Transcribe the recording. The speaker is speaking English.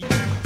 Yeah.